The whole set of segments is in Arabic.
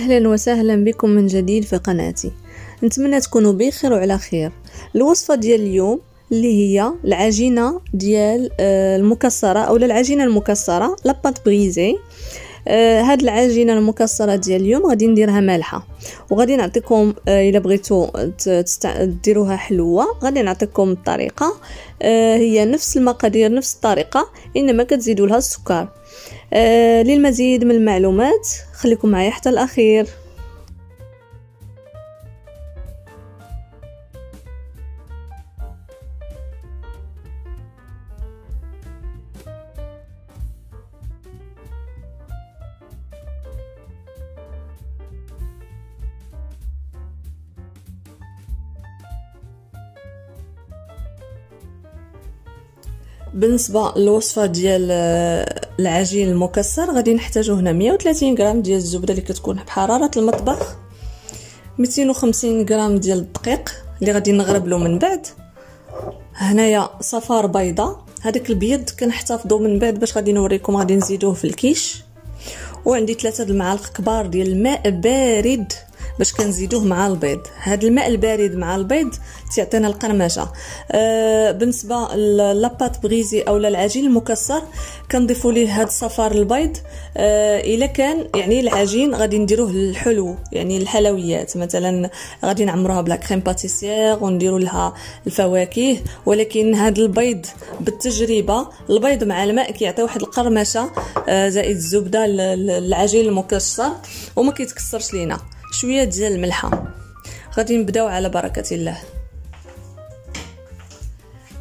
أهلا وسهلا بكم من جديد في قناتي. نتمنى تكونوا بخير وعلى خير. الوصفة ديال اليوم اللي هي العجينة ديال آه، المكسرة أو العجينة المكسرة لاباط بريزي آه هاد العجينة المكسرة ديال اليوم غادي نديرها مالحة. وغادي نعطيكم آه إلا بغيتو ديروها حلوة غادي نعطيكم الطريقة. هي نفس المقادير نفس الطريقة إنما كتزيدوا لها السكر. للمزيد من المعلومات خليكم معايا حتى الأخير. بالنسبة للوصفه ديال آه، العجين المكسر غادي نحتاجو هنا 130 غرام ديال الزبدة اللي كتكون بحرارة المطبخ 250 غرام ديال الدقيق اللي غادي نغربلو من بعد. هنايا صفار بيضة هذاك البيض كنحتفظوا من بعد باش غادي نوريكم غادي نزيدوه في الكيش. وعندي ثلاثة المعالق كبار ديال الماء بارد. باش كنزيدوه مع البيض. هذا الماء البارد مع البيض تعطينا القرمشة. آه بالنسبة لاباط بغيزي أو العجين المكسر كنضيفوا ليه هذا صفار البيض. آه إلا كان يعني العجين غادي نديروه للحلو يعني الحلويات. مثلا غادي نعمروها بلا كريم باتيسير ونديروا لها الفواكه. ولكن هذا البيض بالتجربة البيض مع الماء كيعطي واحد القرمشة آه زائد الزبدة العجين المكسر وما كيتكسرش لينا. شوية ديال الملحة. غادي نبداو على بركة الله.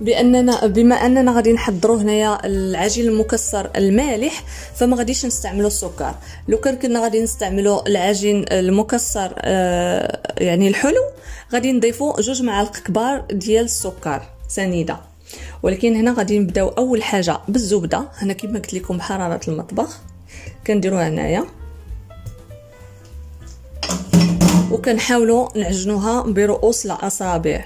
باننا بما أننا غادي نحضروا هنايا العجين المكسر المالح فما غاديش نستعملوا السكر. لو كان كنا غادي نستعملوا العجين المكسر آه يعني الحلو غادي نضيفوا جوج معالق كبار ديال السكر سنيدة. ولكن هنا غادي نبداو أول حاجة بالزبدة. هنا كما قلت لكم بحرارة المطبخ. كنديروها هنايا. وكنحاولوا نعجنوها برؤوس الأصابع.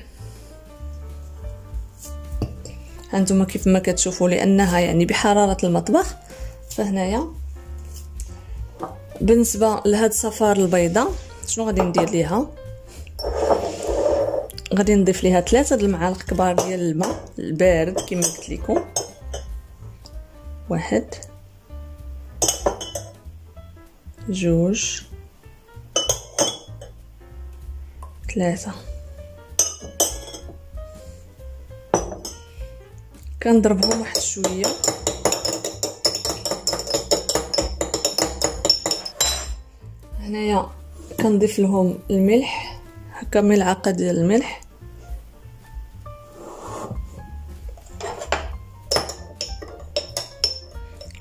هانتوما كيف ما كتشوفوا لأنها يعني بحرارة المطبخ. فهنايا. بالنسبة لهاد صفار البيضه شنو غادي ندير ليها؟ غادي نضيف ليها ثلاثة المعالق كبار ديال الماء البارد كما قلت لكم. واحد. جوج. ثلاثة. كنضربهم واحد شوية. هنايا كنضيف لهم الملح. هكا ملعقة ديال الملح.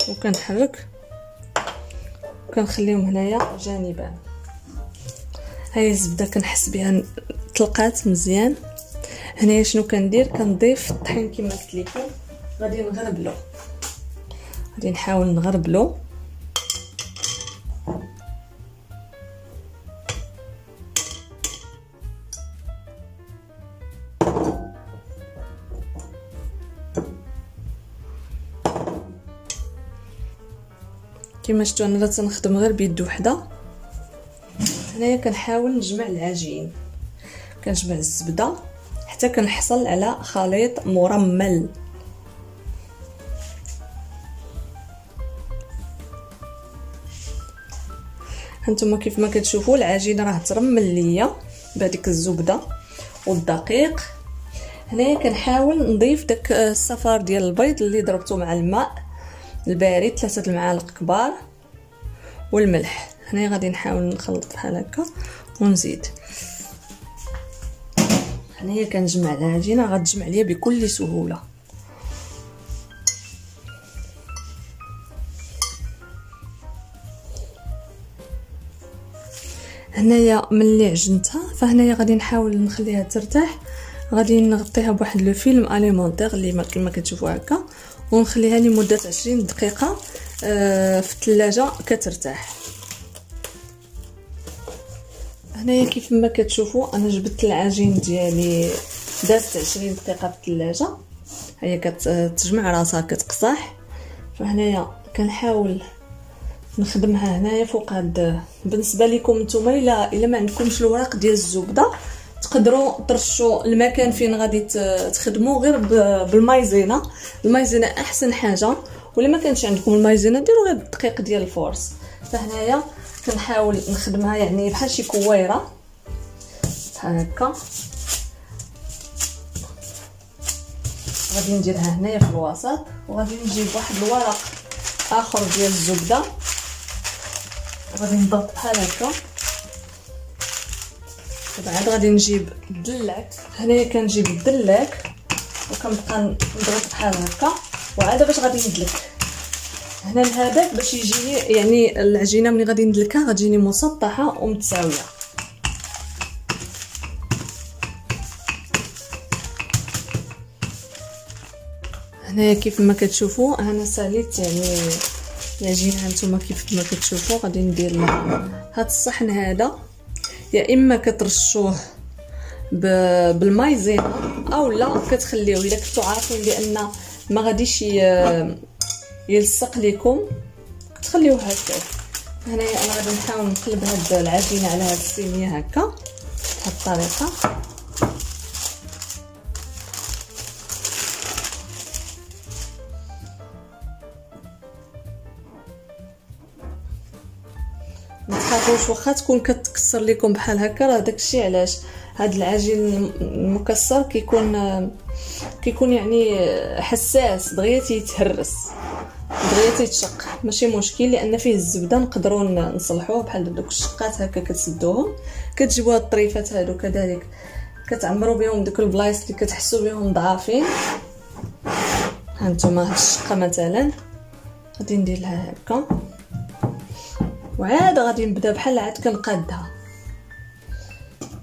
وكنحرك. وكنخليهم هنايا جانبا هاي الزبدة كنحس بها طلقات مزيان. هنايا شنو كندير؟ كنضيف الطحين كما قلت لكم. غادي نغربلو. غادي نحاول نغربلو. كما شفتوا أنا تنخدم غير بيد وحدة. هنايا كنحاول نجمع العجين. كنجمع الزبدة حتى كنحصل على خليط مرمل. هانتوما كيف ما كتشوفوا العجينه راه ترمل ليا بهذيك الزبدة والدقيق. هنايا كنحاول نضيف داك الصفار ديال البيض اللي ضربته مع الماء البارد ثلاثة المعالق كبار والملح. هنايا غادي نحاول نخلط بحال هكا ونزيد. هنايا كنجمع العجينه غتجمع ليا بكل سهولة. هنايا ملي عجنتها فهنايا غادي نحاول نخليها ترتاح. غادي نغطيها بواحد لو فيلم اليمونتير اللي كما كتشوفوا هكا. ونخليها لمدة 20 دقيقة آه، في الثلاجه كترتاح. هنايا كيف ما كتشوفوا أنا جبت العجين ديالي دازت 20 دقيقة في الثلاجة. هي كتجمع راسها كتقصح. فهنايا كنحاول نخدمها هنايا فوق هاد. بالنسبة لكم نتوما الا إلا ما عندكمش الوراق ديال الزبدة تقدروا ترشوا المكان فين غادي تخدموا غير بالمايزينا. المايزينا أحسن حاجة ولا ما كانش عندكم المايزينا ديروا غير الدقيق ديال الفورس فهنايا كنحاول نخدمها يعني بحال شي كويرة. بحال هكا. غادي نديرها هنايا في الوسط وغادي نجيب واحد الورق آخر ديال الزبدة. غادي نضغط بحال هكا. وبعد غادي نجيب الدلاك. هنايا كنجيب الدلاك وكنبقى نضغط بحال هكا. وعاد باش غادي ندلك. هنا لهداك باش يجي يعني العجينة ملي غادي ندلكها غتجيني مسطحة ومتساوية. هنايا كيف ما كتشوفوا أنا ساليت يعني العجينه هانتوما كيف ما كتشوفوا غادي ندير هاد الصحن هذا. يا إما كترشوه بالمايزينا أو لا كتخليوه الا كنتو عارفين بان ما غاديش يلصق لكم. تخليوه هكا. هنايا أنا غادي نحاول نقلب هاد العجينه على هاد الصينيه هكا. بهاد الطريقة. تخافوش واخا تكون كتكسر لكم بحال هكا راه داكشي علاش؟ هاد العجين المكسر كيكون كيكون يعني حساس دغيا تيتهرس. دغيا تيتشق ماشي مشكل لأن فيه الزبدة نقدروا نصلحوه بحال دوك الشقات هكا كتسدوهم. كتجيبوا هاد الطريفات هادو كذلك. كتعمروا بهم دوك البلايص اللي كتحسوا بهم ضعافين. هانتوما هاد الشقة مثلا. غادي ندير لها هكا. وعاد غادي نبدأ بحال عاد كنقادها.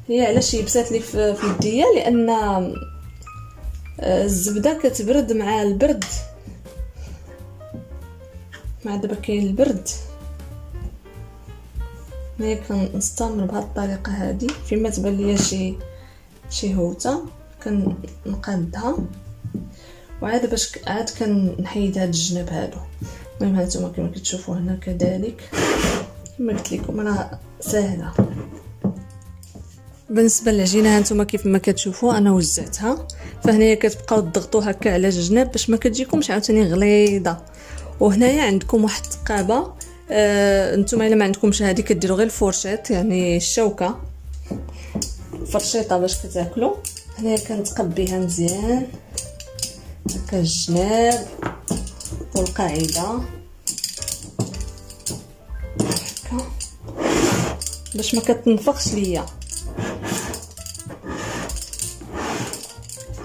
هي علاش يبسات لي في يديا؟ لأن آه، الزبدة كتبرد مع البرد. مع دابا كاين البرد. ملي كنستمر بهاد الطريقة هادي. فيما تبان ليا شي شي هوتة كنقادها وعاد باش عاد كنحيد هاد الجناب هادو. المهم هانتوما كما كتشوفوا هنا كذلك. كما قلت لكم راه ساهلة. بالنسبة للعجينة هانتوما كيف ما كتشوفوا أنا وزعتها. فهنايا كتبقاو تضغطوا هكا على جناب باش ما كتجيكمش عاوتاني غليظة. وهنايا عندكم واحد الثقابه آه نتوما إلا ما عندكمش هذه كديروا غير الفورشيت يعني الشوكة. فرشيطة باش كتاكلوا هنايا كنتقبيها مزيان. هكا الجناب والقاعدة. هكا. باش ما كتنفخش ليا.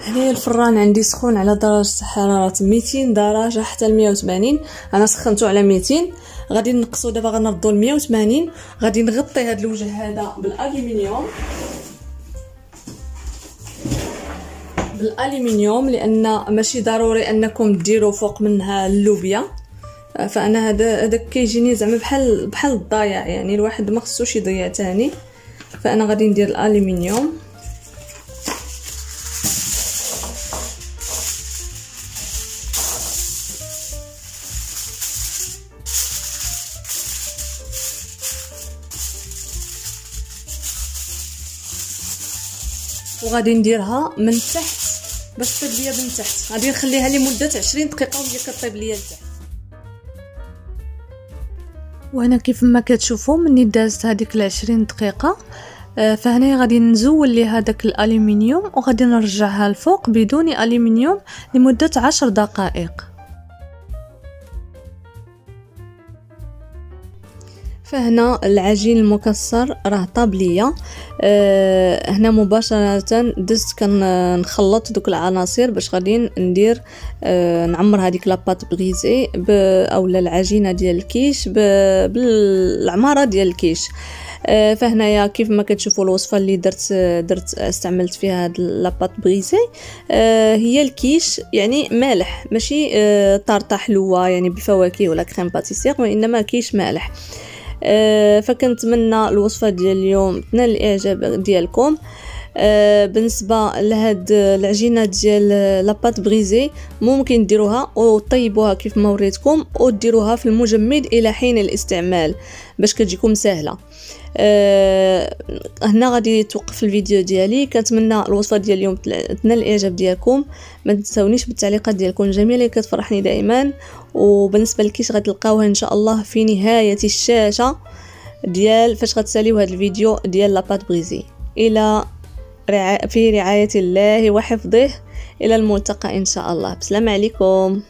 هنايا الفران عندي سخون على درجة حرارة 200 درجة حتى ل 180 أنا سخنته على 200 غادي نقصو دابا غنرضو ل 180 غادي نغطي هذا الوجه هذا بالالومنيوم بالالومنيوم لأن ماشي ضروري أنكم ديروا فوق منها اللوبيا. فانا هذا هذاك كيجيني زعما بحال بحال الضايع يعني. الواحد ما خصوش يضيع تاني. فأنا غادي ندير الالومنيوم وغادي نديرها من تحت باش تطيب ليا من تحت. غادي نخليها لمدة 20 دقيقة وهي كطيب ليا لتحت. وهنا كيف ما كتشوفوا مني دازت هذيك العشرين دقيقة. آه، فهنا غادي نزول لي هذاك الالومنيوم وغادي نرجعها الفوق بدون الومنيوم لمدة عشر دقائق. فهنا العجين المكسر راه طاب ليا. أه هنا مباشرة دزت كنخلط دوك العناصر باش غادي ندير أه نعمر هذيك la pâte brisée أولا العجينة ديال الكيش بالعمارة ديال الكيش. أه فهنايا كيف ما كتشوفوا الوصفة اللي درت درت استعملت فيها هاد la pâte brisée أه هي الكيش يعني مالح ماشي tarte حلوة يعني بالفواكه ولا crème pâtissière وإنما كيش مالح. أه فكنتمنى الوصفة ديال اليوم تنال الإعجاب ديالكم. آه بالنسبة لهاد العجينة ديال لاباط بريزي ممكن ديروها وطيبوها كيف ما وريتكم وديروها في المجمد إلى حين الاستعمال باش كتجيكم سهلة. أه هنا غادي توقف الفيديو ديالي. كنتمنى الوصفة ديال اليوم تنال الإعجاب ديالكم. ما تنساونيش بالتعليقات ديالكم اللي كتفرحني دائما. وبالنسبة لكيش غتلقاوها إن شاء الله في نهاية الشاشة ديال فاش غتساليو هذا الفيديو ديال لاباط بريزي. إلى. في رعاية الله وحفظه إلى الملتقى إن شاء الله. بسلام عليكم.